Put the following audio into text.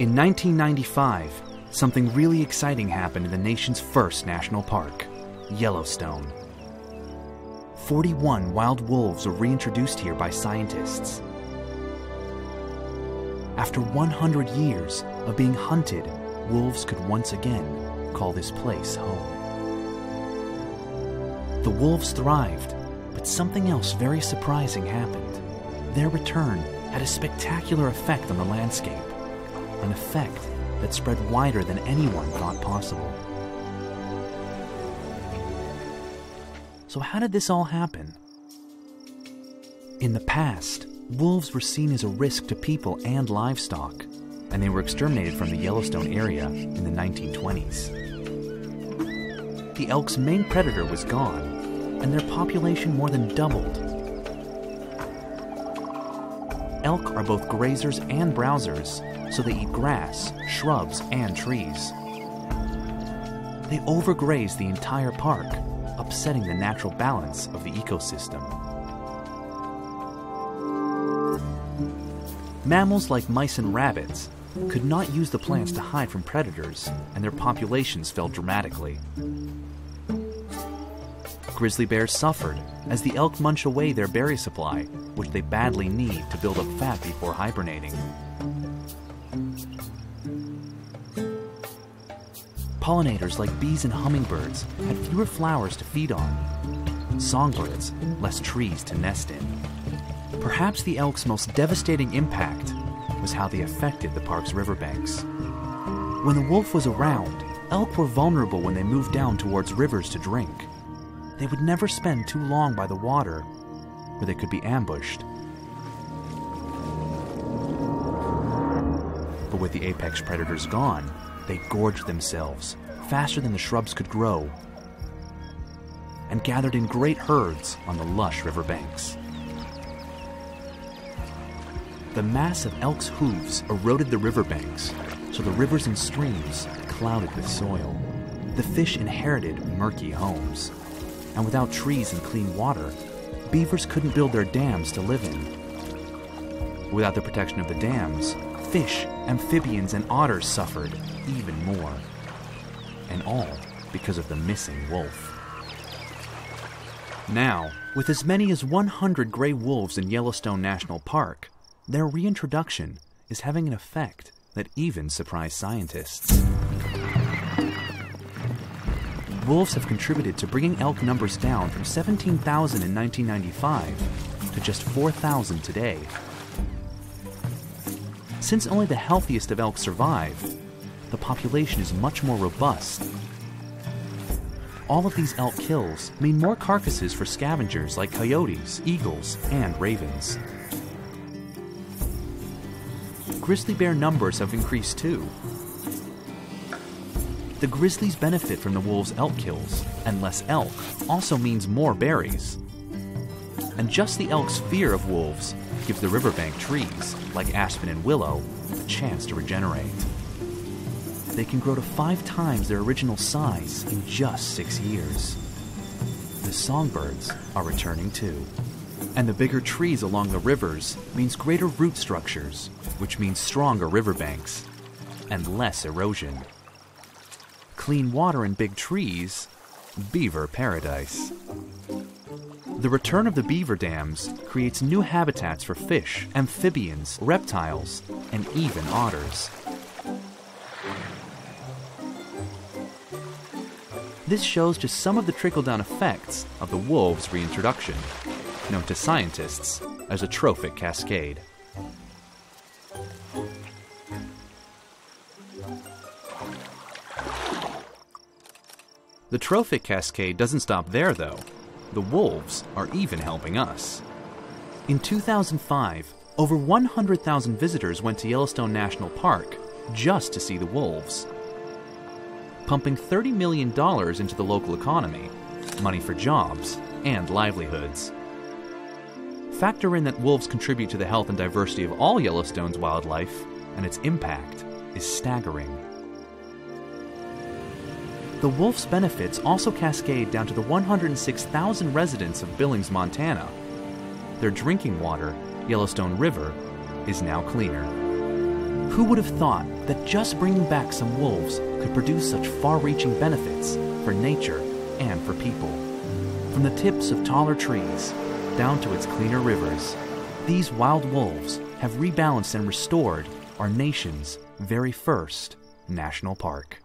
In 1995, something really exciting happened in the nation's first national park, Yellowstone. 41 wild wolves were reintroduced here by scientists. After 100 years of being hunted, wolves could once again call this place home. The wolves thrived, but something else very surprising happened. Their return had a spectacular effect on the landscape, an effect that spread wider than anyone thought possible. So, how did this all happen? In the past, wolves were seen as a risk to people and livestock, and they were exterminated from the Yellowstone area in the 1920s. The elk's main predator was gone, and their population more than doubled. Elk are both grazers and browsers, so they eat grass, shrubs, and trees. They overgraze the entire park, upsetting the natural balance of the ecosystem. Mammals like mice and rabbits could not use the plants to hide from predators, and their populations fell dramatically. Grizzly bears suffered as the elk munch away their berry supply, which they badly need to build up fat before hibernating. Pollinators like bees and hummingbirds had fewer flowers to feed on. Songbirds, less trees to nest in. Perhaps the elk's most devastating impact was how they affected the park's riverbanks. When the wolf was around, elk were vulnerable when they moved down towards rivers to drink. They would never spend too long by the water, where they could be ambushed. But with the apex predators gone, they gorged themselves faster than the shrubs could grow and gathered in great herds on the lush riverbanks. The mass of elk's hooves eroded the riverbanks, so the rivers and streams clouded with soil. The fish inherited murky homes, and without trees and clean water, beavers couldn't build their dams to live in. Without the protection of the dams, fish, amphibians, and otters suffered even more. And all because of the missing wolf. Now, with as many as 100 gray wolves in Yellowstone National Park, their reintroduction is having an effect that even surprised scientists. Wolves have contributed to bringing elk numbers down from 17,000 in 1995 to just 4,000 today. Since only the healthiest of elk survive, the population is much more robust. All of these elk kills mean more carcasses for scavengers like coyotes, eagles, and ravens. Grizzly bear numbers have increased too. The grizzlies benefit from the wolves' elk kills, and less elk also means more berries. And just the elk's fear of wolves gives the riverbank trees, like aspen and willow, a chance to regenerate they can grow to five times their original size in just six years. The songbirds are returning too. And the bigger trees along the rivers means greater root structures, which means stronger riverbanks and less erosion. Clean water and big trees, beaver paradise. The return of the beaver dams creates new habitats for fish, amphibians, reptiles, and even otters. This shows just some of the trickle down effects of the wolves' reintroduction, known to scientists as a trophic cascade. The trophic cascade doesn't stop there, though. The wolves are even helping us. In 2005, over 100,000 visitors went to Yellowstone National Park just to see the wolves pumping $30 million into the local economy, money for jobs, and livelihoods. Factor in that wolves contribute to the health and diversity of all Yellowstone's wildlife, and its impact is staggering. The wolf's benefits also cascade down to the 106,000 residents of Billings, Montana. Their drinking water, Yellowstone River, is now cleaner. Who would have thought that just bringing back some wolves could produce such far reaching benefits for nature and for people? From the tips of taller trees down to its cleaner rivers, these wild wolves have rebalanced and restored our nation's very first national park.